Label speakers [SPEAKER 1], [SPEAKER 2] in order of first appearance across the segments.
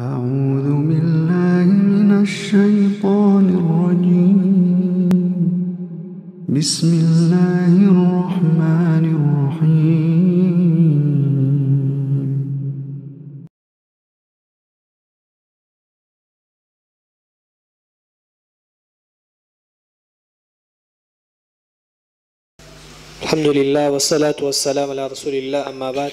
[SPEAKER 1] أعوذ بالله من الشيطان الرجيم. بسم الله الرحمن الرحيم.
[SPEAKER 2] الحمد لله والصلاة والسلام على رسول الله أما بعد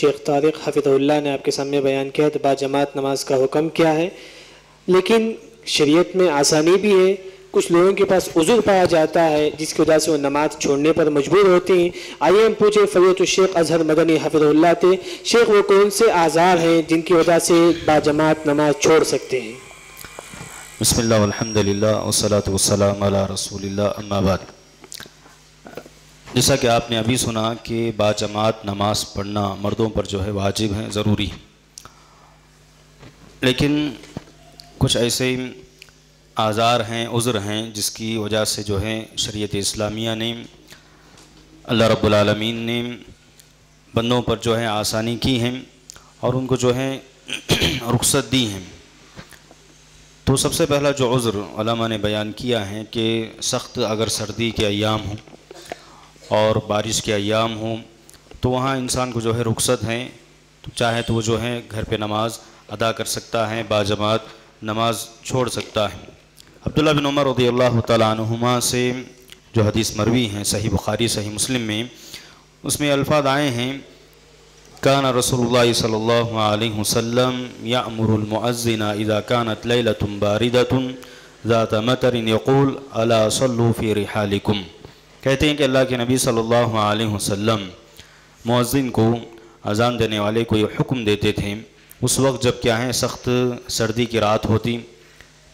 [SPEAKER 2] شیخ طارق حفظ اللہ نے آپ کے سامنے بیان کیا تو با جماعت نماز کا حکم کیا ہے۔ لیکن شریعت میں آسانی بھی ہے، کچھ لوگوں کے پاس عذر پایا جاتا ہے، جس کی وجہ سے وہ نماز چھوڑنے پر مجبور ہوتے ہیں۔ آئیے ہم پوچھیں فضیت الشیخ اظہر مدنی حفظ اللہ تھے شیخ وہ کون سے آزار ہیں جن کی وجہ سے با جماعت نماز چھوڑ سکتے ہیں؟
[SPEAKER 3] بسم اللہ والحمد للہ والصلاة والسلام علی رسول اللہ، اما بعد۔ جیسا کہ آپ نے ابھی سنا کہ با جماعت نماز پڑھنا مردوں پر جو ہے واجب ہے، ضروری لیکن کچھ ایسے آزار ہیں، عذر ہیں، جس کی وجہ سے جو ہے شریعت اسلامیہ نے، اللہ رب العالمین نے بندوں پر جو ہے آسانی کی ہیں اور ان کو جو ہے رخصت دی ہیں تو سب سے پہلا جو عذر علماء نے بیان کیا ہے کہ سخت اگر سردی کے ایام ہوں اور بارش کے ایام ہوں، تو وہاں انسان کو جو ہے رخصت ہیں، تو چاہے تو وہ جو ہے گھر پہ نماز ادا کر سکتا ہے باجماعت نماز چھوڑ سکتا ہے۔ عبداللہ بن عمر رضی اللہ تعالیٰ عنہما سے جو حدیث مروی ہیں، صحیح بخاری، صحیح مسلم میں، اس میں الفاظ آئے ہیں كان رسول الله صلى الله عليه وسلم يأمر المؤذن إذا كانت ليلة باردة ذات مطر يقول ألا صلوا في رحالكم کہتے ہیں کہ اللہ کے نبی صلی اللہ علیہ وسلم مؤذن کو اذان دینے والے کو یہ حکم دیتے تھے۔ اس وقت جب کیا ہے، سخت سردی کی رات ہوتی،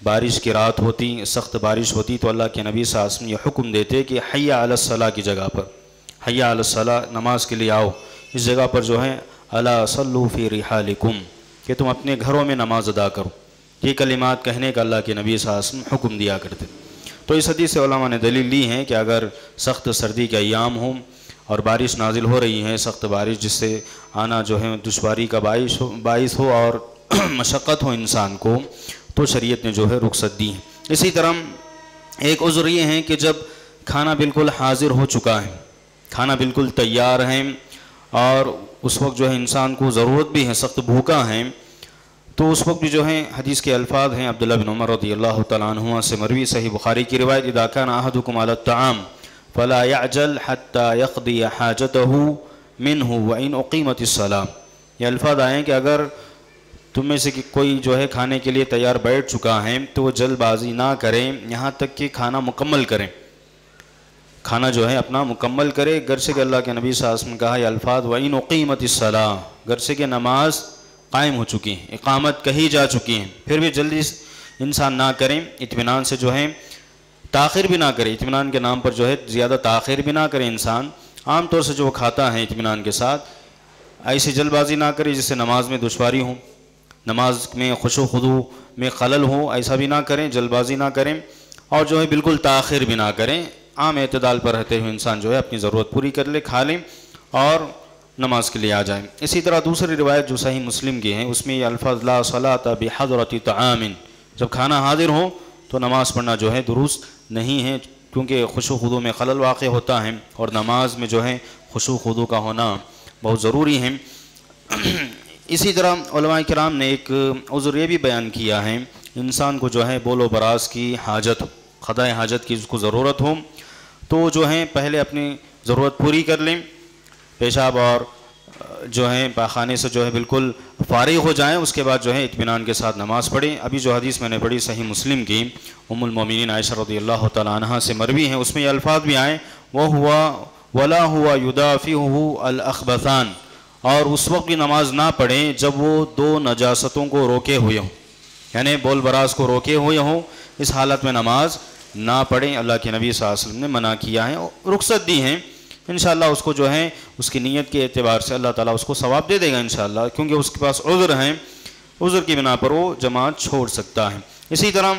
[SPEAKER 3] بارش کی رات ہوتی، سخت بارش ہوتی، تو اللہ کے نبی صلی اللہ علیہ وسلم یہ حکم دیتے کہ حیا علی الصلاح کی جگہ پر حیا علی الصلاح نماز کے لیے آؤ۔ اس جگہ پر جو ہے اللہ صلو فی رحالکم، کہ تم اپنے گھروں میں نماز ادا کرو۔ یہ کلمات کہنے کا اللہ کے نبی صلی اللہ علیہ وسلم حکم دیا کرتے۔ تو اس حدیث سے علماء نے دلیل لی ہے کہ اگر سخت سردی کا ایام ہوں اور بارش نازل ہو رہی ہے سخت بارش جس سے آنا جو ہے دشواری کا باعث ہو باعث ہو اور مشقت ہو انسان کو، تو شریعت نے جو ہے رخصت دی ہے اسی طرح ایک عذر یہ ہے کہ جب کھانا بالکل حاضر ہو چکا ہے، کھانا بالکل تیار ہے اور اس وقت جو ہے انسان کو ضرورت بھی ہے، سخت بھوکا ہے تو اس وقت بھی جو ہے حدیث کے الفاظ ہیں عبداللہ بن عمر رضی اللہ تعالیٰ عنہ سے مروی صحیح بخاری کی روایت، اذا كان احدكم على الطعام فلا يعجل حتى يقضي حاجته منه وان اقيمت الصلاه یہ الفاظ آئے ہیں کہ اگر تم میں سے کوئی جو ہے کھانے کے لیے تیار بیٹھ چکا ہے تو وہ جلد بازی نہ کریں، یہاں تک کہ کھانا مکمل کریں۔ کھانا جو ہے اپنا مکمل کرے گرسے کے اللہ کے نبی صلی اللہ علیہ وسلم نے کہا یہ الفاظ وعین اقیمت الصلاح گرسے کے نماز قائم ہو چکی ہیں، اقامت کہی جا چکی ہیں۔ پھر بھی جلدی انسان نہ کریں، اطمینان سے جو ہے تاخیر بھی نہ کرے اطمینان کے نام پر جو ہے، زیادہ تاخیر بھی نہ کرے انسان۔ عام طور سے جو وہ کھاتا ہے اطمینان کے ساتھ، ایسی جلد بازی نہ کرے جس سے نماز میں دشواری ہو نماز میں خوش و خدو میں خلل ہو ایسا بھی نہ کریں، جلد بازی نہ کریں۔ اور جو ہے، بالکل تاخیر بھی نہ کریں۔ عام اعتدال پر رہتے ہوئے انسان جو ہے، اپنی ضرورت پوری کر لے، کھا لیں۔ اور نماز کے لیے آ جائیں۔ اسی طرح دوسری روایت جو صحیح مسلم کی ہیں، اس میں یہ الفاظ لا صلاۃ بحضرت طعام، جب کھانا حاضر ہو تو نماز پڑھنا جو ہے درست نہیں ہے، کیونکہ خوش و خدو میں خلل واقع ہوتا ہے اور نماز میں جو ہے خوش و خدو کا ہونا بہت ضروری ہے۔ اسی طرح علماء کرام نے ایک عذر یہ بھی بیان کیا ہے، انسان کو جو ہے بول و براز کی حاجت، خدائے حاجت کی اس کو ضرورت ہو، تو جو ہیں پہلے اپنی ضرورت پوری کر لیں۔ پیشاب اور جو ہیں پاخانے سے جو ہے بالکل فارغ ہو جائیں، اس کے بعد جو ہے اطمینان کے ساتھ نماز پڑھیں۔ ابھی جو حدیث میں نے پڑھی، صحیح مسلم کی، ام المومنین عائشہ رضی اللہ تعالیٰ عنہ سے مروی ہیں، اس میں یہ الفاظ بھی آئیں وہ ہوا ولا ہوا یدافی ہو الاخبثان۔ اور اس وقت بھی نماز نہ پڑھیں جب وہ دو نجاستوں کو روکے ہوئے ہوں۔ یعنی بول براز کو روکے ہوئے ہوں، اس حالت میں نماز نہ پڑھیں۔ اللہ کے نبی صلی اللہ علیہ وسلم نے منع کیا ہے رخصت دی ہیں۔ انشاءاللہ اس کو جو ہے اس کی نیت کے اعتبار سے اللہ تعالیٰ اس کو ثواب دے دے گا انشاءاللہ، کیونکہ اس کے پاس عذر ہیں۔ عذر کی بنا پر وہ جماعت چھوڑ سکتا ہے۔ اسی طرح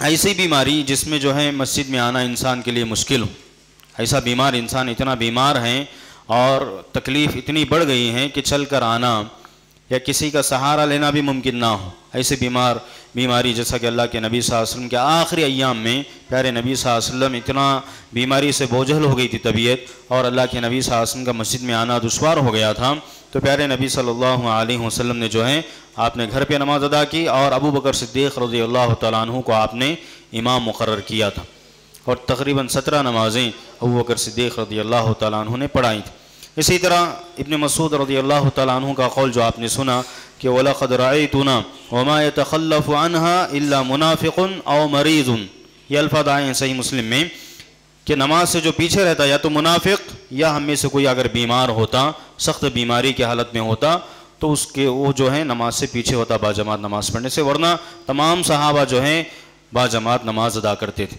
[SPEAKER 3] ایسی بیماری جس میں جو ہے مسجد میں آنا انسان کے لیے مشکل ہو۔ ایسا بیمار انسان اتنا بیمار ہیں اور تکلیف اتنی بڑھ گئی ہے کہ چل کر آنا یا کسی کا سہارا لینا بھی ممکن نہ ہو۔ ایسے بیمار، بیماری جیسا کہ اللہ کے نبی صلی اللہ علیہ وسلم کے آخری ایام میں پیارے نبی صلی اللہ علیہ وسلم اتنا بیماری سے بوجھل ہو گئی تھی طبیعت اور اللہ کے نبی صلی اللہ علیہ وسلم کا مسجد میں آنا دشوار ہو گیا تھا۔ تو پیارے نبی صلی اللہ علیہ وسلم نے جو ہے، آپ نے گھر پہ نماز ادا کی اور ابو بکر صدیق رضی اللہ تعالیٰ عنہ کو آپ نے امام مقرر کیا تھا۔ اور تقریباً سترہ نمازیں ابو بکر صدیق رضی اللہ تعالیٰ عنہ نے پڑھائی تھیں اسی طرح ابن مسعود رضی اللہ تعالیٰ عنہ کا قول جو آپ نے سنا کہ وَلَقَدْ رَعَيْتُنَا وَمَا يَتَخَلَّفُ عَنْهَا إِلَّا مُنَافِقٌ أَوْ مَرِيضٌ۔ یہ الفاظ آئے ہیں صحیح مسلم میں کہ نماز سے جو پیچھے رہتا یا تو منافق، یا ہم میں سے کوئی اگر بیمار ہوتا، سخت بیماری کی حالت میں ہوتا، تو اس کے وہ جو ہے نماز سے پیچھے ہوتا با جماعت نماز پڑھنے سے۔ ورنہ تمام صحابہ جو ہیں با جماعت نماز ادا کرتے تھے۔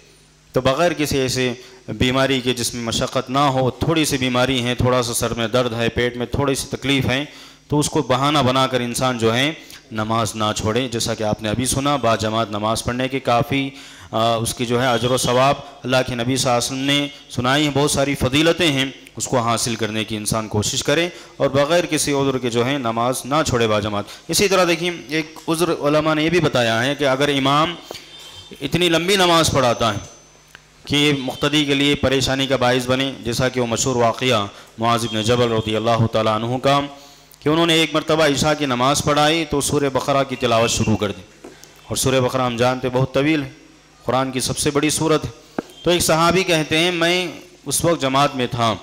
[SPEAKER 3] تو بغیر کسی ایسے بیماری کے جس میں مشقت نہ ہو، تھوڑی سی بیماری ہے تھوڑا سا سر میں درد ہے، پیٹ میں تھوڑی سی تکلیف ہے تو اس کو بہانہ بنا کر انسان جو ہے نماز نہ چھوڑے، جیسا کہ آپ نے ابھی سنا، با جماعت نماز پڑھنے کی کافی اس کی جو ہے اجر و ثواب اللہ کے نبی صلی اللہ علیہ وسلم نے سنائی ہیں، بہت ساری فضیلتیں ہیں، اس کو حاصل کرنے کی انسان کوشش کرے اور بغیر کسی عذر کے جو ہے نماز نہ چھوڑے با جماعت۔ اسی طرح دیکھیں ایک عذر علماء نے یہ بھی بتایا ہے کہ اگر امام اتنی لمبی نماز پڑھاتا ہے کہ مقتدی کے لیے پریشانی کا باعث بنے، جیسا کہ وہ مشہور واقعہ معاذ بن جبل رضی اللہ تعالیٰ عنہ کا، کہ انہوں نے ایک مرتبہ عشاء کی نماز پڑھائی تو سورہ بقرہ کی تلاوت شروع کر دی۔ اور سورہ بقرہ ہم جانتے بہت طویل ہے، قرآن کی سب سے بڑی صورت ہے۔ تو ایک صحابی کہتے ہیں، میں اس وقت جماعت میں تھا۔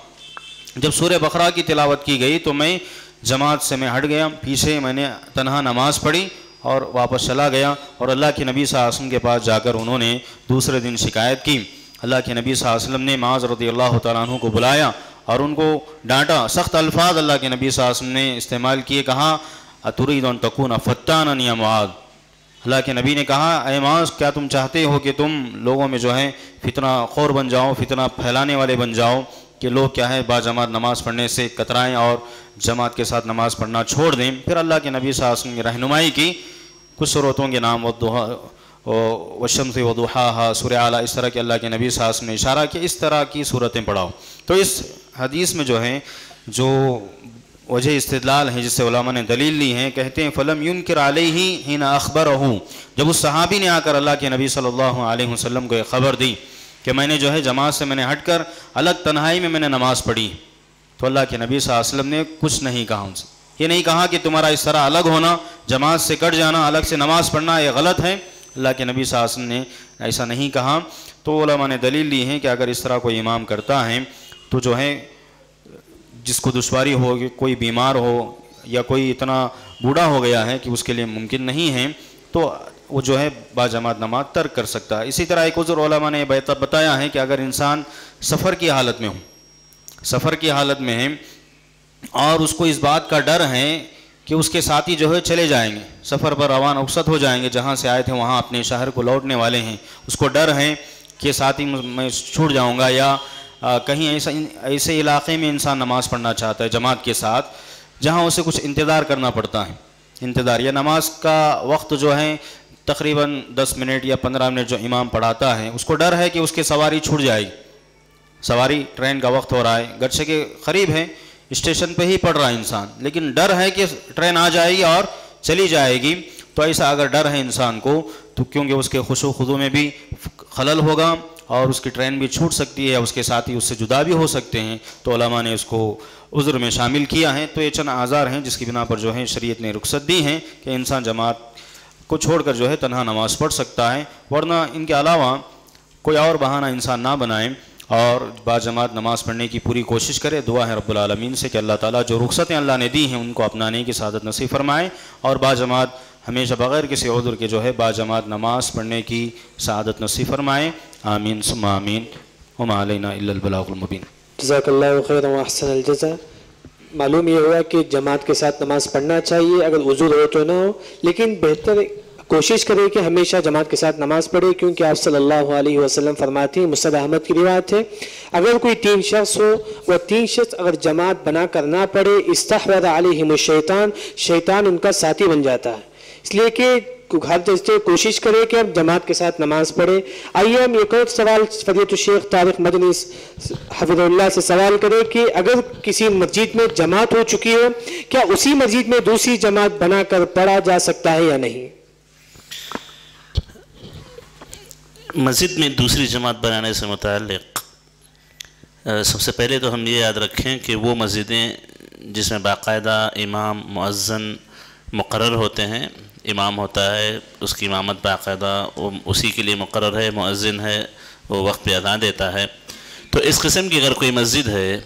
[SPEAKER 3] جب سورہ بقرہ کی تلاوت کی گئی تو میں جماعت سے میں ہٹ گیا، پیچھے میں نے تنہا نماز پڑھی اور واپس چلا گیا۔ اور اللہ کے نبی صلی اللہ علیہ وسلم کے پاس جا کر انہوں نے دوسرے دن شکایت کی۔ اللہ کے نبی صلی اللہ علیہ وسلم نے معاذ رضی اللہ تعالیٰ عنہ کو بلایا اور ان کو ڈانٹا، سخت الفاظ اللہ کے نبی صلی اللہ علیہ وسلم نے استعمال کیے، کہا اترید ان تکون فتان یا معاذ؟ اللہ کے نبی نے کہا، اے معاذ، کیا تم چاہتے ہو کہ تم لوگوں میں جو ہے فتنہ خور بن جاؤ، فتنہ پھیلانے والے بن جاؤ، کہ لوگ کیا ہے با جماعت نماز پڑھنے سے کترائیں اور جماعت کے ساتھ نماز پڑھنا چھوڑ دیں؟ پھر اللہ کے نبی صلی اللہ علیہ وسلم کی رہنمائی کی، کچھ صورتوں کے نام وشم سے وضحاها، سورہ اعلیٰ، اس طرح کے اللہ کے نبی صلی اللہ علیہ وسلم نے اشارہ کیا، اس طرح کی صورتیں پڑھاؤ۔ تو اس حدیث میں جو ہیں، جو وجہ استدلال ہیں، جس سے علماء نے دلیل لی ہیں، کہتے ہیں، فلم یون کر علیہ ہی اخبر ہوں جب اس صحابی نے آ کر اللہ کے نبی صلی اللہ علیہ وسلم کو ایک خبر دی کہ میں نے جو ہے، جماعت سے میں نے ہٹ کر الگ تنہائی میں میں نے نماز پڑھی، تو اللہ کے نبی صلی اللہ علیہ وسلم نے کچھ نہیں کہا ان سے۔ یہ نہیں کہا کہ تمہارا اس طرح الگ ہونا، جماعت سے کٹ جانا، الگ سے نماز پڑھنا، یہ غلط ہے۔ اللہ کے نبی صلی اللہ علیہ وسلم نے ایسا نہیں کہا۔ تو علماء نے دلیل لی ہے کہ اگر اس طرح کوئی امام کرتا ہے تو جو ہے جس کو دشواری ہو، کوئی بیمار ہو یا کوئی اتنا بوڑھا ہو گیا ہے کہ اس کے لیے ممکن نہیں ہے، تو وہ جو ہے با جماعت نماز ترک کر سکتا ہے۔ اسی طرح ایک عذر علماء نے بتایا ہے کہ اگر انسان سفر کی حالت میں ہو، سفر کی حالت میں ہے اور اس کو اس بات کا ڈر ہے کہ اس کے ساتھی جو ہے چلے جائیں گے۔ سفر پر روان اکثت ہو جائیں گے۔ جہاں سے آئے تھے وہاں اپنے شہر کو لوٹنے والے ہیں۔ اس کو ڈر ہے کہ ساتھی میں چھوٹ جاؤں گا یا کہیں ایسا ایسے علاقے میں انسان نماز پڑھنا چاہتا ہے جماعت کے ساتھ، جہاں اسے کچھ انتظار کرنا پڑتا ہے۔ انتظار، یا نماز کا وقت جو ہے، تقریباً دس منٹ یا پندرہ منٹ جو امام پڑھاتا ہے، اس کو ڈر ہے کہ اس کی سواری چھوٹ جائے گی۔ سواری، ٹرین کا وقت ہو رہا ہے۔ گرچہ کے قریب ہے اسٹیشن پہ ہی پڑھ رہا ہے انسان۔ لیکن ڈر ہے کہ ٹرین آ جائے گی اور چلی جائے گی۔ تو ایسا اگر ڈر ہے انسان کو، تو کیونکہ اس کے خوش و خدو میں بھی خلل ہوگا اور اس کی ٹرین بھی چھوٹ سکتی ہے اس کے ساتھ ہی اس سے جدا بھی ہو سکتے ہیں۔ تو علماء نے اس کو عذر میں شامل کیا ہے۔ تو یہ چند آزار ہیں جس کی بنا پر جو ہے شریعت نے رخصت دی ہیں کہ انسان جماعت کو چھوڑ کر جو ہے تنہا نماز پڑھ سکتا ہے۔ ورنہ ان کے علاوہ کوئی اور بہانہ انسان نہ بنائیں اور با جماعت نماز پڑھنے کی پوری کوشش کرے، دعا ہے رب العالمین سے کہ اللہ تعالیٰ جو رخصتیں اللہ نے دی ہیں، ان کو اپنانے کی سعادت نصیب فرمائے اور با جماعت ہمیشہ بغیر کسی عذر کے جو ہے با جماعت نماز پڑھنے کی سعادت نصیب فرمائے۔ آمین، ثم آمین۔ وما علینا الا البلاغ المبین۔
[SPEAKER 2] جزاک اللہ خیر و احسن الجزا معلوم یہ ہوا کہ جماعت کے ساتھ نماز پڑھنا چاہیے، اگر عذر ہو تو نہ ہو، لیکن بہتر کوشش کرے کہ ہمیشہ جماعت کے ساتھ نماز پڑھے، کیونکہ آپ صلی اللہ علیہ وسلم فرماتے ہیں مصد احمد کی روایت ہے، اگر کوئی تین شخص ہو، وہ تین شخص اگر جماعت بنا کر نہ پڑھے استحور علیہم الشیطان، شیطان ان کا ساتھی بن جاتا ہے۔ اس لیے کہ گھر جیسے کوشش کرے کہ ہم جماعت کے ساتھ نماز پڑھے آئیے ہم ایک اور سوال فضیت الشیخ طارق مدنی حفظ اللہ سے سوال کرے کہ اگر کسی مسجد میں جماعت ہو چکی ہو، کیا اسی مسجد میں دوسری جماعت بنا کر پڑھا جا سکتا ہے یا نہیں؟
[SPEAKER 4] مسجد میں دوسری جماعت بنانے سے متعلق سب سے پہلے تو ہم یہ یاد رکھیں کہ وہ مسجدیں جس میں باقاعدہ امام، مؤذن مقرر ہوتے ہیں، امام ہوتا ہے، اس کی امامت باقاعدہ وہ اسی کے لیے مقرر ہے، مؤذن ہے، وہ وقت پہ اذان دیتا ہے۔ تو اس قسم کی اگر کوئی مسجد ہے،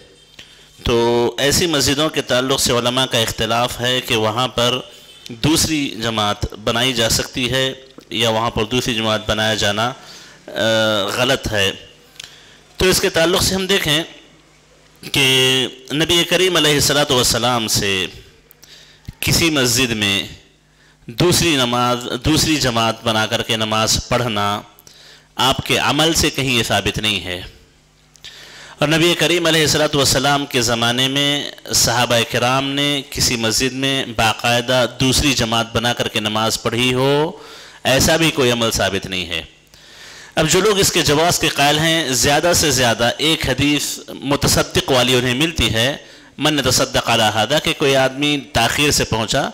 [SPEAKER 4] تو ایسی مسجدوں کے تعلق سے علماء کا اختلاف ہے کہ وہاں پر دوسری جماعت بنائی جا سکتی ہے یا وہاں پر دوسری جماعت بنایا جانا غلط ہے۔ تو اس کے تعلق سے ہم دیکھیں کہ نبی کریم علیہ الصلاۃ والسلام سے کسی مسجد میں دوسری نماز، دوسری جماعت بنا کر کے نماز پڑھنا آپ کے عمل سے کہیں یہ ثابت نہیں ہے۔ اور نبی کریم علیہ الصلاۃ والسلام کے زمانے میں صحابہ کرام نے کسی مسجد میں باقاعدہ دوسری جماعت بنا کر کے نماز پڑھی ہو، ایسا بھی کوئی عمل ثابت نہیں ہے۔ اب جو لوگ اس کے جواز کے قائل ہیں، زیادہ سے زیادہ ایک حدیث متصدق والی انہیں ملتی ہے، من تصدق علی هذا کہ کوئی آدمی تاخیر سے پہنچا،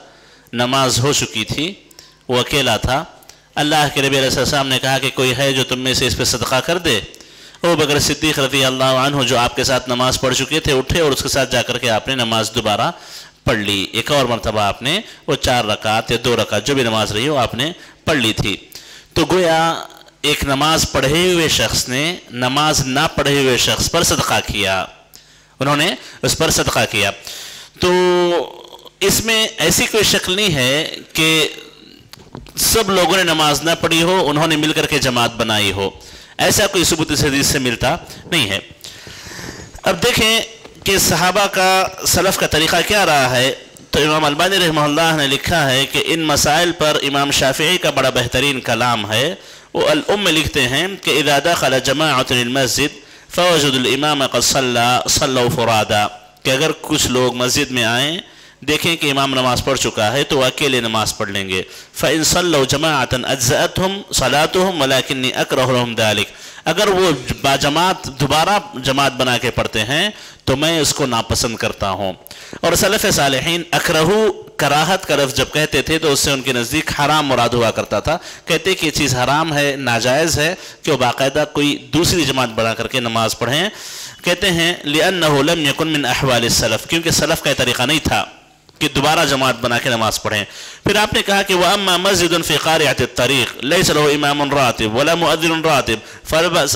[SPEAKER 4] نماز ہو چکی تھی، وہ اکیلا تھا۔ اللہ کے نبی علیہ السلام نے کہا کہ کوئی ہے جو تم میں سے اس پہ صدقہ کر دے۔ وہ بگر صدیق رضی اللہ عنہ جو آپ کے ساتھ نماز پڑھ چکے تھے، اٹھے اور اس کے ساتھ جا کر کے آپ نے نماز دوبارہ پڑھ لی۔ ایک اور مرتبہ آپ نے وہ چار رکعت یا دو رکعت جو بھی نماز رہی وہ آپ نے پڑھ لی تھی۔ تو گویا ایک نماز پڑھے ہوئے شخص نے نماز نہ پڑھے ہوئے شخص پر صدقہ کیا۔ انہوں نے اس پر صدقہ کیا۔ تو اس میں ایسی کوئی شکل نہیں ہے کہ سب لوگوں نے نماز نہ پڑھی ہو، انہوں نے مل کر کے جماعت بنائی ہو۔ ایسا کوئی ثبوت اس حدیث سے ملتا نہیں ہے۔ اب دیکھیں کہ صحابہ کا سلف کا طریقہ کیا رہا ہے۔ تو امام البانی رحمہ اللہ نے لکھا ہے کہ ان مسائل پر امام شافعی کا بڑا بہترین کلام ہے۔ وہ الام میں لکھتے ہیں کہ اذا دخل جماعت المسجد فوجد الامام قد صلى صلوا فرادا کہ اگر کچھ لوگ مسجد میں آئیں دیکھیں کہ امام نماز پڑھ چکا ہے تو وہ اکیلے نماز پڑھ لیں گے۔ فَإِن صَلَّوْا جَمَاعَةً أَجْزَأَتْهُمْ صَلَاتُهُمْ وَلَكِنِّي أَكْرَهُ لَهُمْ ذَلِكَ۔ اگر وہ باجماعت دوبارہ جماعت بنا کے پڑھتے ہیں تو میں اس کو ناپسند کرتا ہوں۔ اور سلف صالحین اکرہو کراہت کا لفظ جب کہتے تھے تو اس سے ان کے نزدیک حرام مراد ہوا کرتا تھا۔ کہتے کہ یہ چیز حرام ہے، ناجائز ہے کہ وہ باقاعدہ کوئی دوسری جماعت بنا کر کے نماز پڑھیں۔ کہتے ہیں لِأَنَّهُ لَمْ يَكُن مِّنْ أَحْوَالِ السَّلَف، کیونکہ سلف کا یہ طریقہ نہیں تھا۔ کہ دوبارہ جماعت بنا کے نماز پڑھیں۔ پھر آپ نے کہا کہ وَأَمَّا مَسْجِدٌ فِي قَارِعَةِ الطَّرِيقِ، لَيْسَ لَهُ إِمَامٌ رَاتِبٌ وَلَا مُؤَذِّنٌ رَاتِبٌ،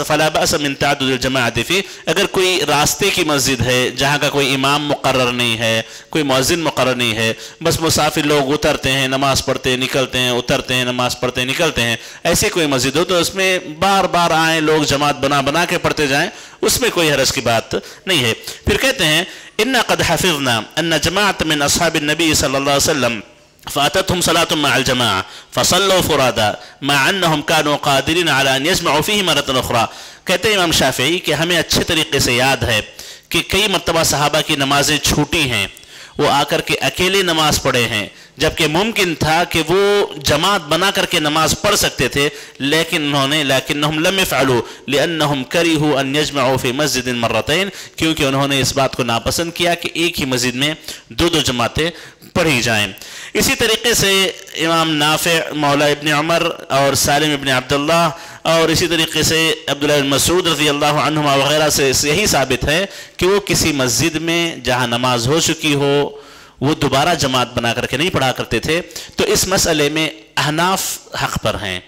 [SPEAKER 4] فَلَا بَأْسَ مِن تَعَدُّدِ الْجَمَاعَةِ فِي۔ اگر کوئی راستے کی مسجد ہے جہاں کا کوئی امام مقرر نہیں ہے، کوئی مؤذن مقرر نہیں ہے، بس مسافر لوگ اترتے ہیں، نماز پڑھتے ہیں، نکلتے ہیں، اترتے ہیں، نماز پڑھتے ہیں، نکلتے ہیں ایسی کوئی مسجد ہو تو اس میں بار بار آئیں، لوگ جماعت بنا بنا کے پڑھتے جائیں، اس میں کوئی حرج کی بات نہیں ہے۔ پھر کہتے ہیں إنا قد حفظنا أن جماعة من أصحاب النبي صلى الله عليه وسلم فأتتهم صلاة مع الجماعة، فصلوا فرادا مع أنهم كانوا قادرين على أن يجمعوا فيه مرة أخرى. کہتے ہیں امام شافعی کہ ہمیں اچھے طریقے سے یاد ہے کہ کئی مرتبہ صحابہ کی نمازیں چھوٹی ہیں وہ آ کر کے اکیلے نماز پڑھے ہیں۔ جبکہ ممکن تھا کہ وہ جماعت بنا کر کے نماز پڑھ سکتے تھے، لیکن انہوں نے، لیکنہم لم يفعلوا لانہم کرہوا ان يجمعوا فی مسجد مرتين کیونکہ انہوں نے اس بات کو ناپسند کیا کہ ایک ہی مسجد میں دو دو جماعتیں پڑھی جائیں۔ اسی طریقے سے امام نافع، مولا ابن عمر اور سالم ابن عبداللہ اور اسی طریقے سے عبداللہ بن مسعود رضی اللہ عنہما وغیرہ سے یہی ثابت ہے کہ وہ کسی مسجد میں جہاں نماز ہو چکی ہو، وہ دوبارہ جماعت بنا کر کے نہیں پڑھا کرتے تھے۔ تو اس مسئلے میں احناف حق پر ہیں۔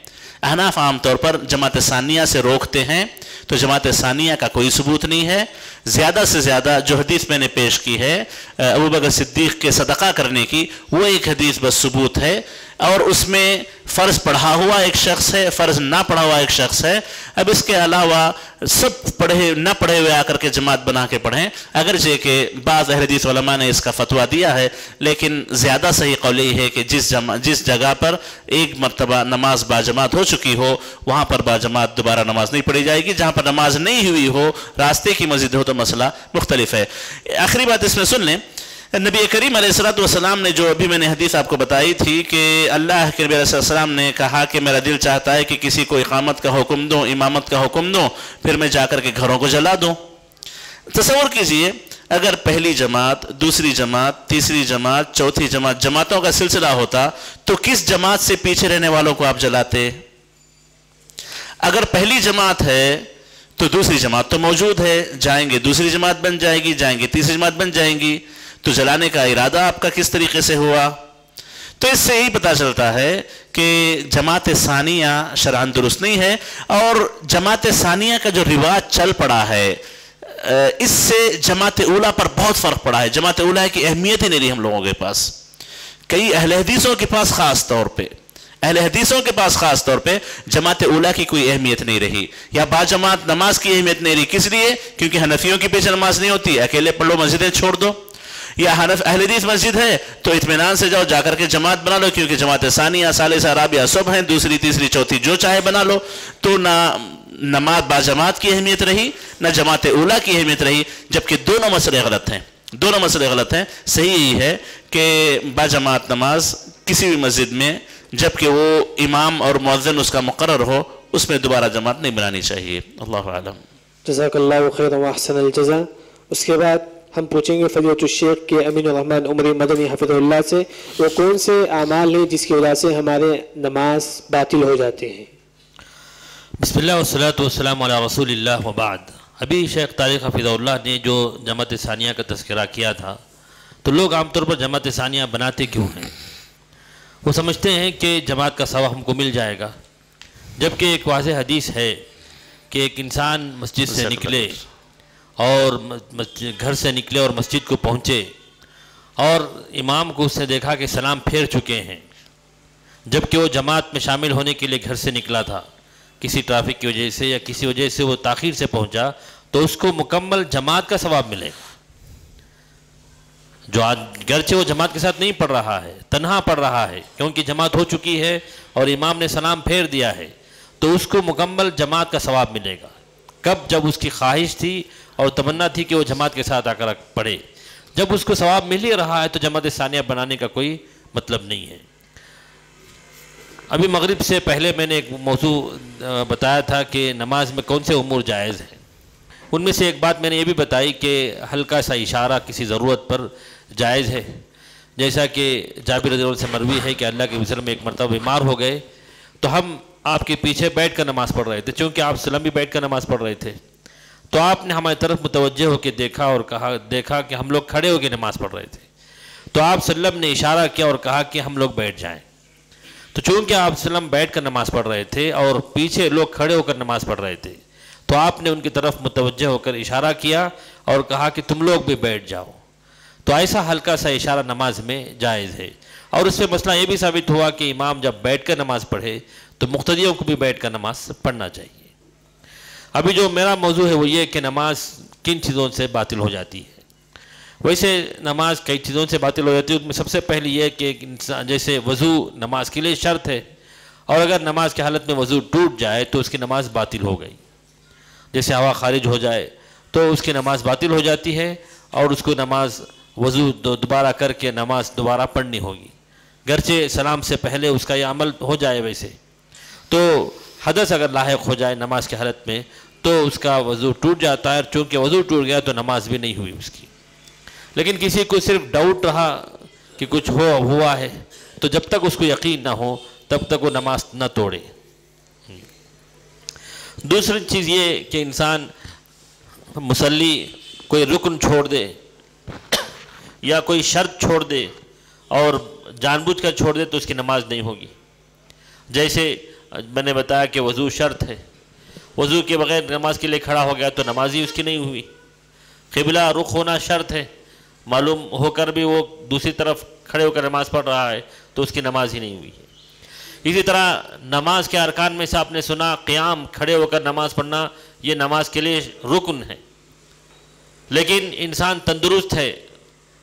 [SPEAKER 4] احناف عام طور پر جماعت ثانیہ سے روکتے ہیں۔ تو جماعت ثانیہ کا کوئی ثبوت نہیں ہے۔ زیادہ سے زیادہ جو حدیث میں نے پیش کی ہے، ابو بکر صدیق کے صدقہ کرنے کی، وہ ایک حدیث بس ثبوت ہے۔ اور اس میں فرض پڑھا ہوا ایک شخص ہے، فرض نہ پڑھا ہوا ایک شخص ہے۔ اب اس کے علاوہ سب پڑھے، نہ پڑھے ہوئے آ کر کے جماعت بنا کے پڑھیں۔ اگرچہ کہ بعض حدیث علماء نے اس کا فتویٰ دیا ہے، لیکن زیادہ صحیح قول یہ ہے کہ جس جمع، جس جگہ پر ایک مرتبہ نماز با جماعت ہو چکی ہو، وہاں پر با جماعت دوبارہ نماز نہیں پڑھی جائے گی۔ جہاں جہاں پر نماز نہیں ہوئی ہو، راستے کی مسجد ہو تو مسئلہ مختلف ہے۔ آخری بات اس میں سن لیں۔ نبی کریم علیہ السلام والسلام نے جو ابھی میں نے حدیث آپ کو بتائی تھی کہ اللہ کے نبی علیہ السلام نے کہا کہ میرا دل چاہتا ہے کہ کسی کو اقامت کا حکم دوں، امامت کا حکم دوں، پھر میں جا کر کے گھروں کو جلا دوں۔ تصور کیجیے، اگر پہلی جماعت، دوسری جماعت، تیسری جماعت، چوتھی جماعت جماعتوں کا سلسلہ ہوتا، تو کس جماعت سے پیچھے رہنے والوں کو آپ جلاتے؟ اگر پہلی جماعت ہے تو دوسری جماعت تو موجود ہے، جائیں گے دوسری جماعت بن جائے گی، جائیں گے تیسری جماعت بن جائیں گی۔ تو جلانے کا ارادہ آپ کا کس طریقے سے ہوا؟ تو اس سے یہی پتا چلتا ہے کہ جماعت ثانیہ شران درست نہیں ہے اور جماعت ثانیہ کا جو رواج چل پڑا ہے اس سے جماعت اولا پر بہت فرق پڑا ہے۔ جماعت اولا کی اہمیت ہی نہیں رہی ہم لوگوں کے پاس۔ کئی اہل حدیثوں کے پاس خاص طور پہ۔ اہل حدیثوں کے پاس خاص طور پہ جماعت اولا کی کوئی اہمیت نہیں رہی یا با جماعت نماز کی اہمیت نہیں رہی کس لیے؟ کیونکہ حنفیوں کی پیچھے نماز نہیں ہوتی، اکیلے پڑھو مسجدیں چھوڑ دو۔ یا حنف اہل حدیث مسجد ہے تو اطمینان سے جاؤ، جا کر کے جماعت بنا لو، کیونکہ جماعت ثانیہ سالس عرابیہ سب ہیں، دوسری، تیسری، چوتھی، جو چاہے بنا لو۔ تو نہ نماز با جماعت کی اہمیت رہی، نہ جماعت اولا کی اہمیت رہی، جبکہ دونوں مسئلے غلط ہیں۔ دونوں مسئلے غلط ہیں۔ صحیح یہی ہے کہ با جماعت نماز کسی بھی مسجد میں جبکہ وہ امام اور معذن اس کا مقرر ہو اس میں دوبارہ جماعت نہیں بنانی چاہیے۔ اللہ عالم
[SPEAKER 2] جزاک اللہ خیر و احسن الجزا اس کے بعد ہم پوچھیں گے فضیلت الشیخ کے امین الرحمن عمر مدنی حفظ اللہ سے وہ کون سے اعمال ہیں جس کی وجہ سے ہمارے نماز باطل ہو جاتے ہیں؟
[SPEAKER 5] بسم اللہ والصلاة والسلام علی رسول اللہ وبعد۔ ابھی شیخ طارق حفظ اللہ نے جو جماعت ثانیہ کا تذکرہ کیا تھا تو لوگ عام طور پر جماعت ثانیہ بناتے کیوں ہیں؟ وہ سمجھتے ہیں کہ جماعت کا ثواب ہم کو مل جائے گا۔ جبکہ ایک واضح حدیث ہے کہ ایک انسان مسجد سے نکلے اور گھر سے نکلے اور مسجد کو پہنچے۔ اور امام کو اس نے دیکھا کہ سلام پھیر چکے ہیں۔ جبکہ وہ جماعت میں شامل ہونے کے لیے گھر سے نکلا تھا۔ کسی ٹرافک کی وجہ سے یا کسی وجہ سے وہ تاخیر سے پہنچا تو اس کو مکمل جماعت کا ثواب ملے گا۔ جو آج گرچہ وہ جماعت کے ساتھ نہیں پڑھ رہا ہے، تنہا پڑھ رہا ہے، کیونکہ جماعت ہو چکی ہے اور امام نے سلام پھیر دیا ہے، تو اس کو مکمل جماعت کا ثواب ملے گا۔ کب؟ جب اس کی خواہش تھی اور تمنا تھی کہ وہ جماعت کے ساتھ آ کر پڑھے۔ جب اس کو ثواب مل ہی رہا ہے، تو جماعت ثانیہ بنانے کا کوئی مطلب نہیں ہے۔ ابھی مغرب سے پہلے میں نے ایک موضوع بتایا تھا کہ نماز میں کون سے امور جائز ہیں۔ ان میں سے ایک بات میں نے یہ بھی بتائی کہ ہلکا سا اشارہ کسی ضرورت پر جائز ہے۔ جیسا کہ جابر رضی اللہ سے مروی ہے کہ اللہ کے وسلم میں ایک مرتبہ بیمار ہو گئے، تو ہم آپ کے پیچھے بیٹھ کر نماز پڑھ رہے تھے۔ چونکہ آپ وسلم بھی بیٹھ کر نماز پڑھ رہے تھے۔ تو آپ نے ہماری طرف متوجہ ہو کے دیکھا اور کہا، دیکھا کہ ہم لوگ کھڑے ہو کے نماز پڑھ رہے تھے۔ تو آپ وسلم نے اشارہ کیا اور کہا کہ ہم لوگ بیٹھ جائیں۔ تو چونکہ آپ وسلم بیٹھ کر نماز پڑھ رہے تھے اور پیچھے لوگ کھڑے ہو کر نماز پڑھ رہے تھے، تو آپ نے ان کی طرف متوجہ ہو کر اشارہ کیا اور کہا کہ تم لوگ بھی بیٹھ جاؤ۔ تو ایسا ہلکا سا اشارہ نماز میں جائز ہے۔ اور اس سے مسئلہ یہ بھی ثابت ہوا کہ امام جب بیٹھ کر نماز پڑھے تو مقتدیوں کو بھی بیٹھ کر نماز پڑھنا چاہیے۔ ابھی جو میرا موضوع ہے وہ یہ کہ نماز کن چیزوں سے باطل ہو جاتی ہے۔ ویسے نماز کئی چیزوں سے باطل ہو جاتی ہے۔ اس میں سب سے پہلی یہ کہ انسان جیسے وضو نماز کے لیے شرط ہے۔ اور اگر نماز کی حالت میں وضو ٹوٹ جائے تو اس کی نماز باطل ہو گئی۔ جیسے ہوا خارج ہو جائے تو اس کی نماز باطل ہو جاتی ہے اور اس کو نماز وضو دوبارہ کر کے نماز دوبارہ پڑھنی ہوگی۔ گرچہ سلام سے پہلے اس کا یہ عمل ہو جائے ویسے۔ تو حدث اگر لاحق ہو جائے نماز کی حالت میں، تو اس کا وضو ٹوٹ جاتا ہے چونکہ وضو ٹوٹ گیا تو نماز بھی نہیں ہوئی اس کی۔ لیکن کسی کو صرف ڈاؤٹ رہا کہ کچھ ہو ہوا ہے، تو جب تک اس کو یقین نہ ہو، تب تک وہ نماز نہ توڑے۔ دوسری چیز یہ کہ انسان مسلی کوئی رکن چھوڑ دے۔ یا کوئی شرط چھوڑ دے اور جان بوجھ کر چھوڑ دے تو اس کی نماز نہیں ہوگی۔ جیسے میں نے بتایا کہ وضو شرط ہے۔ وضو کے بغیر نماز کے لیے کھڑا ہو گیا تو نماز ہی اس کی نہیں ہوئی۔ قبلہ رخ ہونا شرط ہے۔ معلوم ہو کر بھی وہ دوسری طرف کھڑے ہو کر نماز پڑھ رہا ہے تو اس کی نماز ہی نہیں ہوئی۔ ہے اسی طرح نماز کے ارکان میں سے آپ نے سنا قیام، کھڑے ہو کر نماز پڑھنا، یہ نماز کے لیے رکن ہے۔ لیکن انسان تندرست ہے۔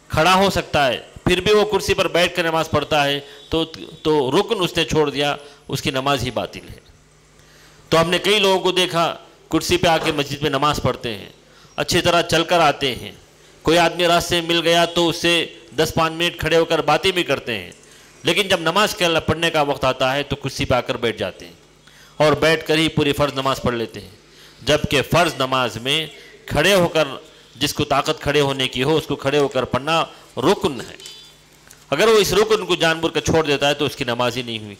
[SPEAKER 5] کھڑا ہو سکتا ہے، پھر بھی وہ کرسی پر بیٹھ کر نماز پڑھتا ہے، تو تو رکن اس نے چھوڑ دیا، اس کی نماز ہی باطل ہے۔ تو ہم نے کئی لوگوں کو دیکھا، کرسی پہ آ کے مسجد میں نماز پڑھتے ہیں، اچھی طرح چل کر آتے ہیں۔ کوئی آدمی راستے میں مل گیا تو اس سے دس، پانچ منٹ کھڑے ہو کر باتیں بھی کرتے ہیں۔ لیکن جب نماز کے پڑھنے کا وقت آتا ہے، تو کرسی پہ آ کر بیٹھ جاتے ہیں اور بیٹھ کر ہی پوری فرض نماز پڑھ لیتے ہیں۔ جبکہ فرض نماز میں کھڑے ہو کر جس کو طاقت کھڑے ہونے کی ہو، اس کو کھڑے ہو کر پڑھنا رکن ہے۔ اگر وہ اس رکن کو جان بور کر چھوڑ دیتا ہے تو اس کی نماز ہی نہیں ہوئی۔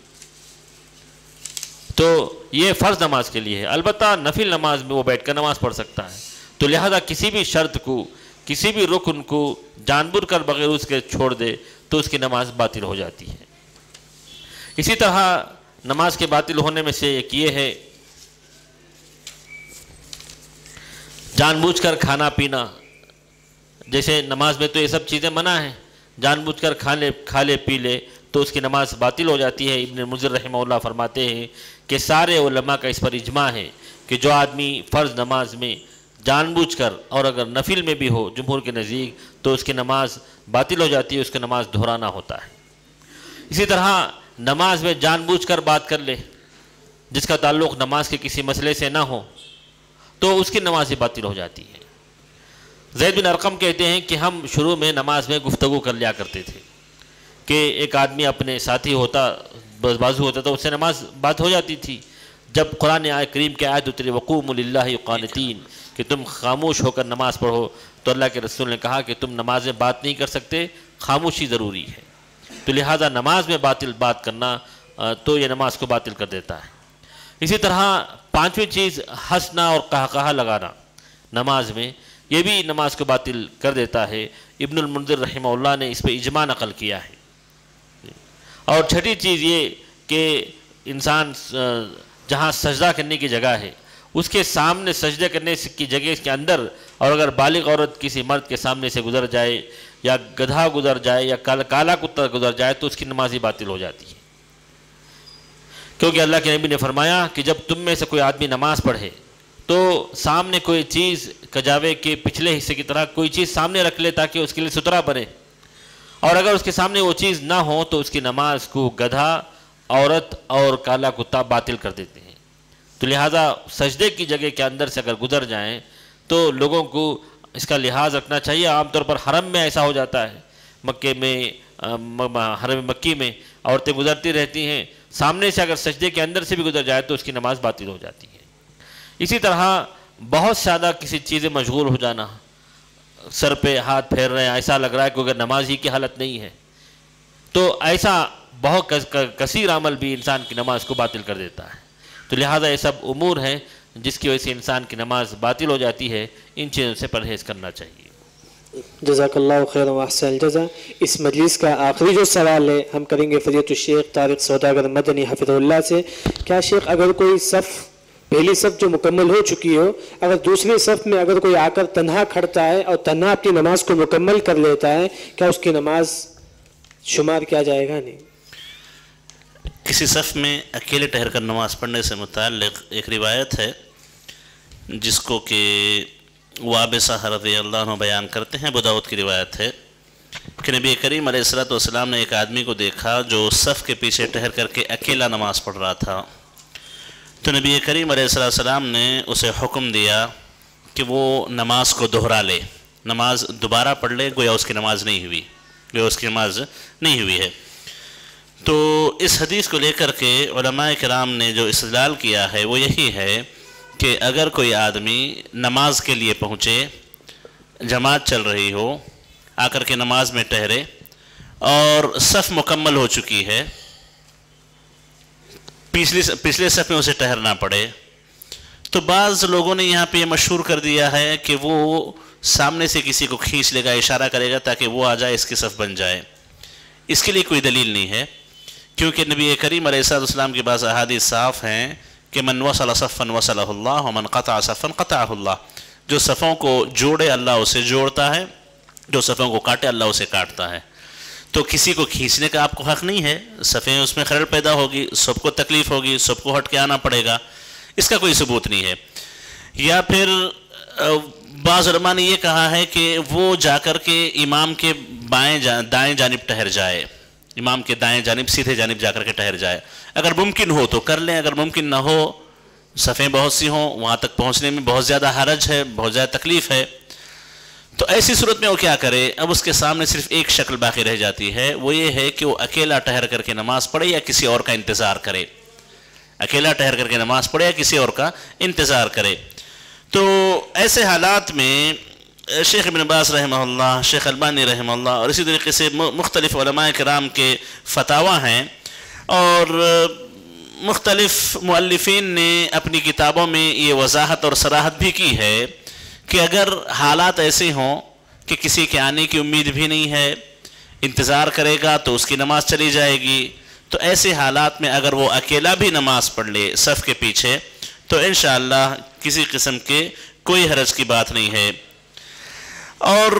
[SPEAKER 5] تو یہ فرض نماز کے لیے ہے۔ البتہ نفل نماز میں وہ بیٹھ کر نماز پڑھ سکتا ہے۔ تو لہذا کسی بھی شرط کو، کسی بھی رکن کو جانبر کر بغیر اس کے چھوڑ دے تو اس کی نماز باطل ہو جاتی ہے۔ اسی طرح نماز کے باطل ہونے میں سے ایک یہ ہے جان بوجھ کر کھانا پینا۔ جیسے نماز میں تو یہ سب چیزیں منع ہیں۔ جان بوجھ کر کھانے کھا لے، پی لے تو اس کی نماز باطل ہو جاتی ہے۔ ابن مضر رحمہ اللہ فرماتے ہیں کہ سارے علماء کا اس پر اجماع ہے کہ جو آدمی فرض نماز میں جان بوجھ کر اور اگر نفل میں بھی ہو جمہور کے نزدیک تو اس کی نماز باطل ہو جاتی ہے، اس کی نماز دہرانا ہوتا ہے۔ اسی طرح نماز میں جان بوجھ کر بات کر لے، جس کا تعلق نماز کے کسی مسئلے سے نہ ہو۔ تو اس کی نماز باطل ہو جاتی ہے۔ زید بن ارقم کہتے ہیں کہ ہم شروع میں نماز میں گفتگو کر لیا کرتے تھے کہ ایک آدمی اپنے ساتھی ہوتا بازو ہوتا تو اس سے نماز بات ہو جاتی تھی۔ جب قرآن آئے کریم کے آیت اتری وقوم اللہ قانتین، کہ تم خاموش ہو کر نماز پڑھو، تو اللہ کے رسول نے کہا کہ تم نماز میں بات نہیں کر سکتے، خاموشی ضروری ہے۔ تو لہٰذا نماز میں باطل بات کرنا تو یہ نماز کو باطل کر دیتا ہے۔ اسی طرح پانچویں چیز، ہنسنا اور کہا لگانا۔ نماز میں یہ بھی نماز کو باطل کر دیتا ہے۔ ابن المنظر رحمہ اللہ نے اس پہ اجماع نقل کیا ہے۔ اور چھٹی چیز یہ کہ انسان، جہاں سجدہ کرنے کی جگہ ہے، اس کے سامنے سجدے کرنے کی جگہ کے اندر، اور اگر بالغ عورت کسی مرد کے سامنے سے گزر جائے، یا گدھا گزر جائے، یا کالا کتا گزر جائے، تو اس کی نماز ہی باطل ہو جاتی ہے۔ کیونکہ اللہ کے نبی نے فرمایا کہ جب تم میں سے کوئی آدمی نماز پڑھے تو سامنے کوئی چیز کجاوے کے پچھلے حصے کی طرح کوئی چیز سامنے رکھ لے تاکہ اس کے لیے سترا بنے۔ اور اگر اس کے سامنے وہ چیز نہ ہو تو اس کی نماز کو گدھا عورت اور کالا کتا باطل کر دیتے ہیں۔ تو لہٰذا سجدے کی جگہ کے اندر سے اگر گزر جائیں تو لوگوں کو اس کا لحاظ رکھنا چاہیے۔ عام طور پر حرم میں ایسا ہو جاتا ہے۔ مکے میں حرم مکی میں عورتیں گزرتی رہتی ہیں سامنے سے اگر سجدے کے اندر سے بھی گزر جائے تو اس کی نماز باطل ہو جاتی ہے۔ اسی طرح بہت زیادہ کسی چیزیں مشغول ہو جانا، سر پہ ہاتھ پھیر رہے ہیں، ایسا لگ رہا ہے کہ اگر نماز ہی کی حالت نہیں ہے۔ تو ایسا بہت کثیر عمل بھی انسان کی نماز کو باطل کر دیتا ہے۔ تو لہٰذا یہ سب امور ہیں جس کی وجہ سے انسان کی نماز باطل ہو جاتی ہے، ان چیزوں سے پرہیز کرنا چاہیے۔
[SPEAKER 2] جزاک اللہ خیر و احسن الجزا اس مجلس کا آخری جو سوال ہے، ہم کریں گے فضیت الشیخ طارق سوداگر مدنی حفظ اللہ سے. کیا شیخ، اگر کوئی صف، پہلی صف جو مکمل ہو چکی ہو، اگر دوسری صف میں اگر کوئی آ کر تنہا کھڑتا ہے اور تنہا اپنی نماز کو مکمل کر لیتا ہے، کیا اس کی نماز شمار کیا جائے گا؟ نہیں.
[SPEAKER 4] کسی صف میں اکیلے ٹہر کر نماز پڑھنے سے متعلق ایک روایت ہے، جس کو کہ وابصہ رضی اللہ عنہ بیان کرتے ہیں بداوت کی روایت ہے کہ نبی کریم علیہ السلام والسلام نے ایک آدمی کو دیکھا جو صف کے پیچھے ٹہر کر کے اکیلا نماز پڑھ رہا تھا۔ تو نبی کریم علیہ السلام نے اسے حکم دیا کہ وہ نماز کو دہرا لے۔ نماز دوبارہ پڑھ لے، گویا اس کی نماز نہیں ہوئی۔ گویا اس کی نماز نہیں ہوئی ہے۔ تو اس حدیث کو لے کر کے علماء کرام نے جو استدلال کیا ہے، وہ یہی ہے کہ اگر کوئی آدمی نماز کے لیے پہنچے، جماعت چل رہی ہو، آ کر کے نماز میں ٹہرے اور صف مکمل ہو چکی ہے، پچھلی پچھلے صف میں اسے ٹہرنا پڑے، تو بعض لوگوں نے یہاں پہ یہ مشہور کر دیا ہے کہ وہ سامنے سے کسی کو کھینچ لے گا، اشارہ کرے گا تاکہ وہ آ جائے، اس کی صف بن جائے۔ اس کے لیے کوئی دلیل نہیں ہے، کیونکہ نبی کریم علیہ السلام کے بعض احادیث صاف ہیں۔ کہ من وصل صفن وصلہ اللہ ومن قطع صفن قطع اللہ۔ جو صفوں کو جوڑے اللہ اسے جوڑتا ہے، جو صفوں کو کاٹے اللہ اسے کاٹتا ہے۔ تو کسی کو کھینچنے کا آپ کو حق نہیں ہے، صفیں اس میں خرل پیدا ہوگی، سب کو تکلیف ہوگی، سب کو ہٹ کے آنا پڑے گا۔ اس کا کوئی ثبوت نہیں ہے۔ یا پھر بعض علماء نے یہ کہا ہے کہ وہ جا کر کے امام کے بائیں دائیں جانب ٹہر جائے۔ امام کے دائیں جانب سیدھے جانب جا کر کے ٹہر جائے۔ اگر ممکن ہو تو کر لیں، اگر ممکن نہ ہو، صفیں بہت سی ہوں، وہاں تک پہنچنے میں بہت زیادہ حرج ہے، بہت زیادہ تکلیف ہے۔ تو ایسی صورت میں وہ کیا کرے؟ اب اس کے سامنے صرف ایک شکل باقی رہ جاتی ہے، وہ یہ ہے کہ وہ اکیلا ٹہر کر کے نماز پڑھے یا کسی اور کا انتظار کرے۔ اکیلا ٹہر کر کے نماز پڑھے یا کسی اور کا انتظار کرے۔ تو ایسے حالات میں شیخ ابن عباس رحمہ اللہ، شیخ البانی رحمہ اللہ اور اسی طریقے سے مختلف علماء کرام کے فتاوہ ہیں اور مختلف مؤلفین نے اپنی کتابوں میں یہ وضاحت اور سراحت بھی کی ہے کہ اگر حالات ایسے ہوں کہ کسی کے آنے کی امید بھی نہیں ہے، انتظار کرے گا تو اس کی نماز چلی جائے گی، تو ایسے حالات میں اگر وہ اکیلا بھی نماز پڑھ لے صف کے پیچھے، تو انشاءاللہ کسی قسم کے کوئی حرج کی بات نہیں ہے۔ اور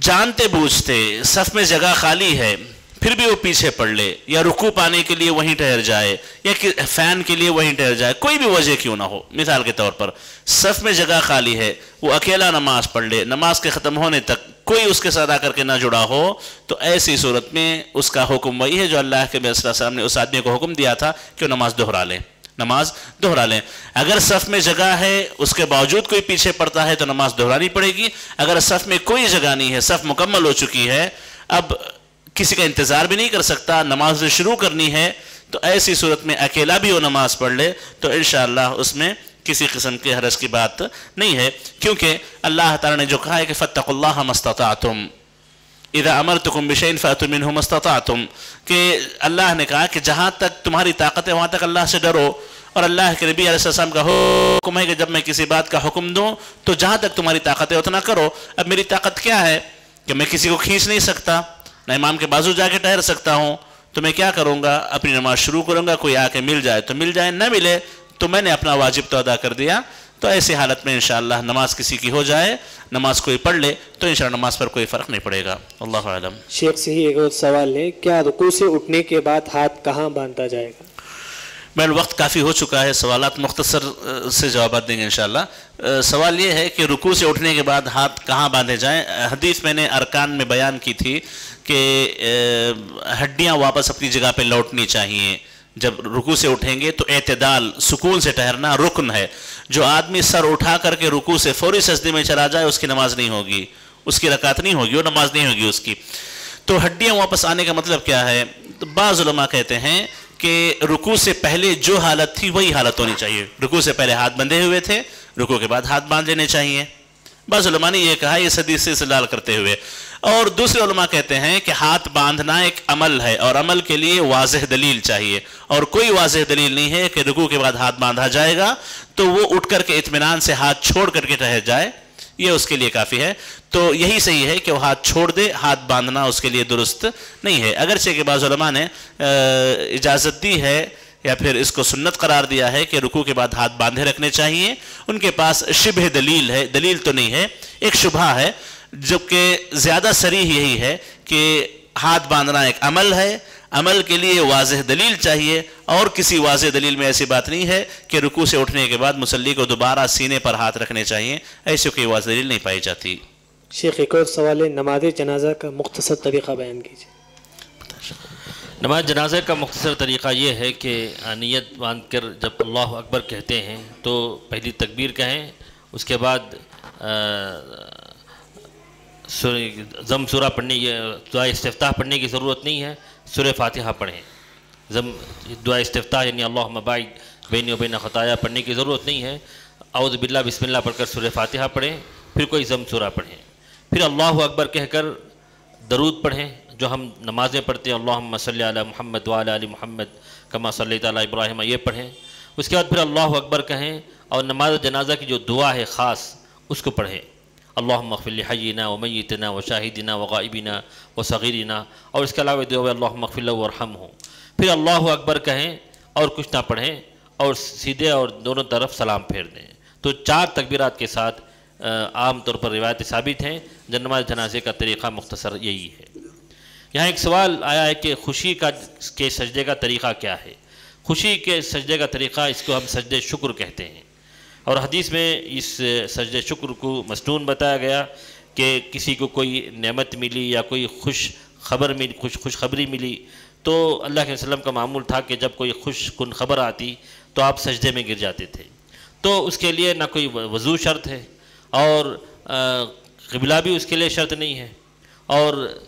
[SPEAKER 4] جانتے بوجھتے صف میں جگہ خالی ہے، پھر بھی وہ پیچھے پڑھ لے، یا رکو پانے کے لیے وہیں ٹھہر جائے، یا فین کے لیے وہیں ٹھہر جائے، کوئی بھی وجہ کیوں نہ ہو، مثال کے طور پر صف میں جگہ خالی ہے، وہ اکیلا نماز پڑھ لے، نماز کے ختم ہونے تک کوئی اس کے ساتھ آ کر کے نہ جڑا ہو، تو ایسی صورت میں اس کا حکم وہی ہے جو اللہ کے علیہ وسلم نے اس آدمی کو حکم دیا تھا کہ وہ نماز دہرا لیں نماز دہرا لیں۔ اگر صف میں جگہ ہے، اس کے باوجود کوئی پیچھے پڑتا ہے تو نماز دہرانی پڑے گی۔ اگر صف میں کوئی جگہ نہیں ہے، صف مکمل ہو چکی ہے، اب کسی کا انتظار بھی نہیں کر سکتا، نماز شروع کرنی ہے، تو ایسی صورت میں اکیلا بھی وہ نماز پڑھ لے، تو انشاءاللہ اس میں کسی قسم کے حرج کی بات نہیں ہے۔ کیونکہ اللہ تعالیٰ نے جو کہا ہے کہ فتق اللہ مستطعتم اذا امرتکم بشین فاتو منہ مستطعتم کہ اللہ نے کہا کہ جہاں تک تمہاری طاقت ہے، وہاں تک اللہ سے ڈرو۔ اور اللہ کے نبی علیہ السلام کا حکم ہے کہ جب میں کسی بات کا حکم دوں تو جہاں تک تمہاری طاقت ہے اتنا کرو۔ اب میری طاقت کیا ہے؟ کہ میں کسی کو کھینچ نہیں سکتا، نہ امام کے بازو جا کے ٹہر سکتا ہوں۔ تو میں کیا کروں گا؟ اپنی نماز شروع کروں گا، کوئی آ کے مل جائے تو مل جائے، نہ ملے تو میں نے اپنا واجب تو ادا کر دیا۔ تو ایسی حالت میں انشاءاللہ نماز کسی کی ہو جائے نماز کوئی پڑھ لے تو انشاءاللہ نماز پر کوئی فرق نہیں پڑے گا۔ اللہ عالم
[SPEAKER 2] شیخ سے ہی ایک اور سوال ہے کیا رکوع سے اٹھنے کے بعد ہاتھ کہاں باندھا جائے گا؟
[SPEAKER 4] میں وقت کافی ہو چکا ہے سوالات مختصر سے جوابات دیں گے انشاءاللہ۔ سوال یہ ہے کہ رکوع سے اٹھنے کے بعد ہاتھ کہاں باندھے جائیں؟ حدیث میں نے ارکان میں بیان کی تھی کہ ہڈیاں واپس اپنی جگہ پہ لوٹنی چاہیے۔ جب رکوع سے اٹھیں گے تو اعتدال، سکون سے ٹہرنا رکن ہے۔ جو آدمی سر اٹھا کر کے رکوع سے فوری سجدے میں چلا جائے، اس کی نماز نہیں ہوگی۔ اس کی رکعت نہیں ہوگی، وہ نماز نہیں ہوگی اس کی۔ تو ہڈیاں واپس آنے کا مطلب کیا ہے؟ تو بعض علماء کہتے ہیں کہ رکوع سے پہلے جو حالت تھی، وہی حالت ہونی چاہیے۔ رکوع سے پہلے ہاتھ بندھے ہوئے تھے، رکوع کے بعد ہاتھ باندھ لینے چاہیے۔ بعض علماء نے یہ کہا یہ صدی سے استدلال کرتے ہوئے۔ اور دوسرے علماء کہتے ہیں کہ ہاتھ باندھنا ایک عمل ہے اور عمل کے لیے واضح دلیل چاہیے۔ اور کوئی واضح دلیل نہیں ہے کہ رکوع کے بعد ہاتھ باندھا جائے گا تو وہ اٹھ کر کے اطمینان سے ہاتھ چھوڑ کر کے ٹھہر جائے۔ یہ اس کے لیے کافی ہے۔ تو یہی صحیح ہے کہ وہ ہاتھ چھوڑ دے، ہاتھ باندھنا اس کے لیے درست نہیں ہے۔ اگرچہ کہ بعض علماء نے اجازت دی ہے یا پھر اس کو سنت قرار دیا ہے کہ رکوع کے بعد ہاتھ باندھے رکھنے چاہیے۔ ان کے پاس شبہ دلیل ہے دلیل تو نہیں ہے ایک شبہ ہے جبکہ زیادہ سریح یہی ہے کہ ہاتھ باندھنا ایک عمل ہے عمل کے لیے واضح دلیل چاہیے۔ اور کسی واضح دلیل میں ایسی بات نہیں ہے کہ رکوع سے اٹھنے کے بعد مسلی کو دوبارہ سینے پر ہاتھ رکھنے چاہیے ایسی کوئی واضح دلیل نہیں پائی جاتی۔
[SPEAKER 2] شیخ ایک اور سوال ہے نماز جنازہ کا مختصر طریقہ بیان کیجیے۔
[SPEAKER 5] نماز جنازہ کا مختصر طریقہ یہ ہے کہ نیت باندھ کر جب اللہ اکبر کہتے ہیں تو پہلی تکبیر کہیں، اس کے بعد ضم سورہ پڑھنے کی، دعا استفتاح پڑھنے کی ضرورت نہیں ہے، سورہ فاتحہ پڑھیں۔ ضم، دعا استفتاح یعنی اللہ مباعد بین و بین خطایا پڑھنے کی ضرورت نہیں ہے۔ اعوذ باللہ، بسم اللہ پڑھ کر سورہ فاتحہ پڑھیں، پھر کوئی ضم سورہ پڑھیں۔ پھر اللہ اکبر کہہ کر درود پڑھیں۔ جو ہم نمازیں پڑھتے ہیں اللہ صلی علی محمد وعلی علی محمد، کما صلی تعالیٰ ابراہیم، یہ پڑھیں۔ اس کے بعد پھر اللہ اکبر کہیں اور نماز جنازہ کی جو دعا ہے خاص، اس کو پڑھیں۔ اللہ مغفل حینا و میتنا و شاہدینہ و غائبینہ و صغیرینہ اور اس کے علاوہ دعا اللہ مغفل ورحم ہوں پھر اللہ اکبر کہیں اور کچھ نہ پڑھیں اور سیدھے اور دونوں طرف سلام پھیر دیں۔ تو چار تکبیرات کے ساتھ عام طور پر روایت ثابت ہیں۔ نماز جنازے کا طریقہ مختصر یہی ہے۔ یہاں ایک سوال آیا ہے کہ خوشی کا کے سجدے کا طریقہ کیا ہے؟ خوشی کے سجدے کا طریقہ اس کو ہم سجدے شکر کہتے ہیں۔ اور حدیث میں اس سجد شکر کو مصنون بتایا گیا کہ کسی کو کوئی نعمت ملی یا کوئی خوش خبر ملی خوش، خوشخبری ملی تو اللہ کے وسلم کا معمول تھا کہ جب کوئی خوش کن خبر آتی تو آپ سجدے میں گر جاتے تھے۔ تو اس کے لیے نہ کوئی وضو شرط ہے اور قبلہ بھی اس کے لیے شرط نہیں ہے۔ اور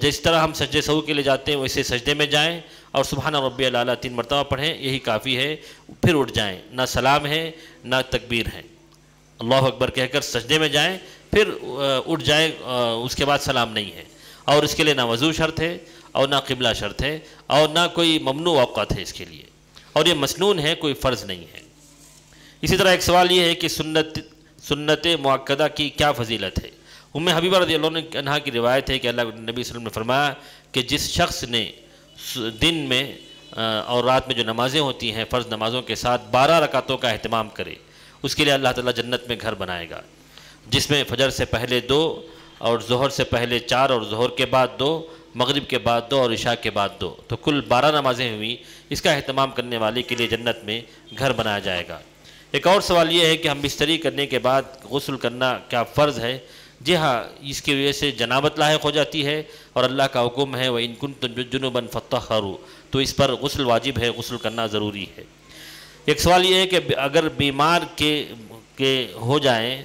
[SPEAKER 5] جس طرح ہم سجدے سہو کے لیے جاتے ہیں ویسے سجدے میں جائیں اور سبحان ربی العلیٰ تین مرتبہ پڑھیں، یہی کافی ہے، پھر اٹھ جائیں۔ نہ سلام ہے، نہ تکبیر ہے۔ اللہ اکبر کہہ کر سجدے میں جائیں، پھر اٹھ جائیں اس کے بعد سلام نہیں ہے۔ اور اس کے لیے نہ وضو شرط ہے اور نہ قبلہ شرط ہے اور نہ کوئی ممنوع اوقات ہے اس کے لیے۔ اور یہ مسنون ہے، کوئی فرض نہیں ہے۔ اسی طرح ایک سوال یہ ہے کہ سنت سنت معقدہ کی کیا فضیلت ہے؟ ام حبیبہ رضی اللہ عنہ کی روایت ہے کہ اللہ نبی صلی اللہ علیہ وسلم نے فرمایا کہ جس شخص نے دن میں اور رات میں جو نمازیں ہوتی ہیں، فرض نمازوں کے ساتھ بارہ رکعتوں کا اہتمام کرے، اس کے لیے اللہ تعالیٰ جنت میں گھر بنائے گا۔ جس میں فجر سے پہلے دو، اور ظہر سے پہلے چار، اور ظہر کے بعد دو، مغرب کے بعد دو، اور عشاء کے بعد دو۔ تو کل بارہ نمازیں ہوئیں، اس کا اہتمام کرنے والے کے لیے جنت میں گھر بنایا جائے گا۔ ایک اور سوال یہ ہے کہ ہم بستری کرنے کے بعد غسل کرنا کیا فرض ہے؟ جی ہاں اس کی وجہ سے جنابت لاحق ہو جاتی ہے اور اللہ کا حکم ہے وہ انکن جنوباً فتح تو اس پر غسل واجب ہے، غسل کرنا ضروری ہے۔ ایک سوال یہ ہے کہ اگر بیمار کے کے ہو جائیں،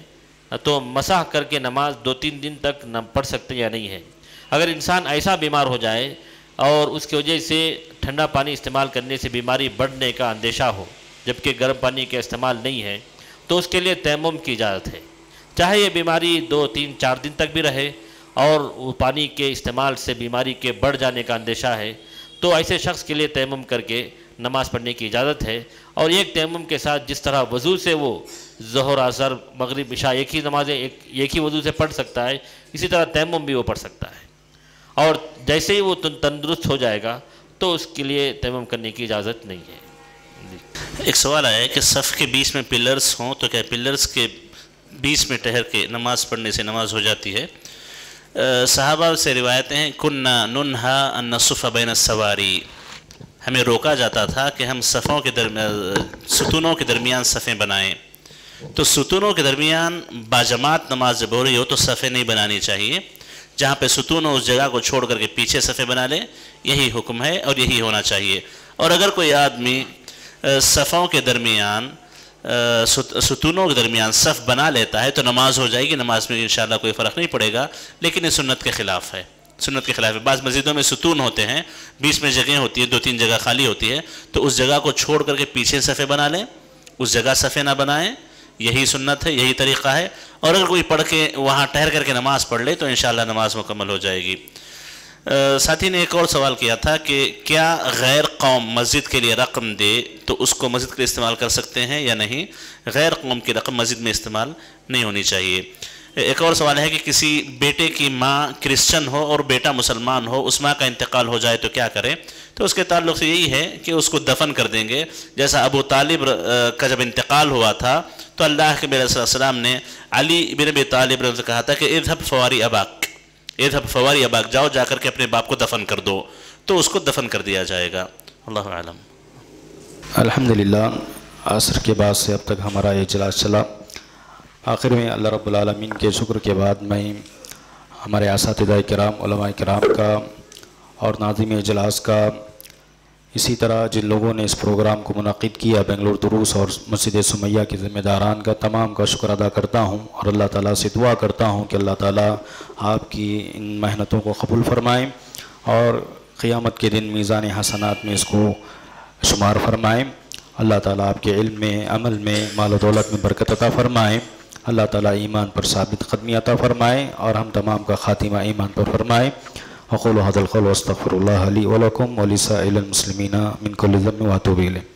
[SPEAKER 5] تو مسح کر کے نماز دو تین دن تک نہ پڑھ سکتے یا نہیں ہے۔ اگر انسان ایسا بیمار ہو جائے اور اس کی وجہ سے ٹھنڈا پانی استعمال کرنے سے بیماری بڑھنے کا اندیشہ ہو، جبکہ گرم پانی کا استعمال نہیں ہے، تو اس کے لیے تیمم کی اجازت ہے۔ چاہے یہ بیماری دو، تین، چار دن تک بھی رہے اور وہ پانی کے استعمال سے بیماری کے بڑھ جانے کا اندیشہ ہے، تو ایسے شخص کے لیے تیمم کر کے نماز پڑھنے کی اجازت ہے۔ اور ایک تیمم کے ساتھ جس طرح وضو سے وہ ظہر اثر مغرب، عشاء ایک ہی نمازیں، ایک ایک ہی وضو سے پڑھ سکتا ہے، اسی طرح تیمم بھی وہ پڑھ سکتا ہے۔ اور جیسے ہی وہ تندرست ہو جائے گا، تو اس کے لیے تیمم کرنے کی اجازت نہیں ہے۔ جی۔
[SPEAKER 4] ایک سوال آیا ہے کہ صف کے بیچ میں پلرز ہوں تو کیا پلرز کے بیچ میں ٹہر کے نماز پڑھنے سے نماز ہو جاتی ہے۔ صحابہ سے روایتیں ہیں کننا ننہا ان نصف بین السواری۔ ہمیں روکا جاتا تھا کہ ہم صفوں کے درمیان، ستونوں کے درمیان صفیں بنائیں۔ تو ستونوں کے درمیان باجماعت نماز جب ہو رہی ہو تو صفیں نہیں بنانی چاہیے۔ جہاں پہ ستون ہو اس جگہ کو چھوڑ کر کے پیچھے صفیں بنا لیں، یہی حکم ہے اور یہی ہونا چاہیے۔ اور اگر کوئی آدمی صفوں کے درمیان ستونوں کے درمیان صف بنا لیتا ہے تو نماز ہو جائے گی، نماز میں انشاءاللہ کوئی فرق نہیں پڑے گا، لیکن یہ سنت کے خلاف ہے، سنت کے خلاف ہے۔ بعض مسجدوں میں ستون ہوتے ہیں بیچ میں جگہیں ہوتی ہیں، دو تین جگہ خالی ہوتی ہے تو اس جگہ کو چھوڑ کر کے پیچھے صفیں بنا لیں، اس جگہ صفیں نہ بنائیں، یہی سنت ہے، یہی طریقہ ہے۔ اور اگر کوئی پڑھ کے وہاں ٹھہر کر کے نماز پڑھ لے تو انشاءاللہ نماز مکمل ہو جائے گی۔ ساتھی نے ایک اور سوال کیا تھا کہ کیا غیر قوم مسجد کے لیے رقم دے تو اس کو مسجد کے لیے استعمال کر سکتے ہیں یا نہیں؟ غیر قوم کی رقم مسجد میں استعمال نہیں ہونی چاہیے۔ ایک اور سوال ہے کہ کسی بیٹے کی ماں کرسچن ہو اور بیٹا مسلمان ہو، اس ماں کا انتقال ہو جائے تو کیا کرے؟ تو اس کے تعلق سے یہی ہے کہ اس کو دفن کر دیں گے۔ جیسا ابو طالب کا جب انتقال ہوا تھا تو اللہ کے علیہ السلام نے علی بن ابی طالب رضی سے کہا تھا کہ اذهب فواری اباک۔ اذهب فواری باغ جاؤ، جا کر کے اپنے باپ کو دفن کر دو۔ تو اس کو دفن کر دیا جائے گا۔ اللہ عالم
[SPEAKER 3] الحمدللہ، عصر کے بعد سے اب تک ہمارا یہ اجلاس چلا۔ آخر میں اللہ رب العالمین کے شکر کے بعد میں ہمارے اساتذہ کرام، علماء کرام کا اور ناظم اجلاس کا اسی طرح جن لوگوں نے اس پروگرام کو منعقد کیا، بنگلور دروس اور مسجد سمیہ کے ذمہ داران کا تمام کا شکر ادا کرتا ہوں اور اللہ تعالیٰ سے دعا کرتا ہوں کہ اللہ تعالیٰ آپ کی ان محنتوں کو قبول فرمائیں اور قیامت کے دن میزان حسنات میں اس کو شمار فرمائیں اللہ تعالیٰ آپ کے علم میں، عمل میں، مال و دولت میں برکت عطا فرمائیں اللہ تعالیٰ ایمان پر ثابت قدمی عطا فرمائیں اور ہم تمام کا خاتمہ ایمان پر فرمائیں وقول هذا القول وأستغفر الله لي ولكم ولسائر المسلمين من كل ذنب وأتوب إليه.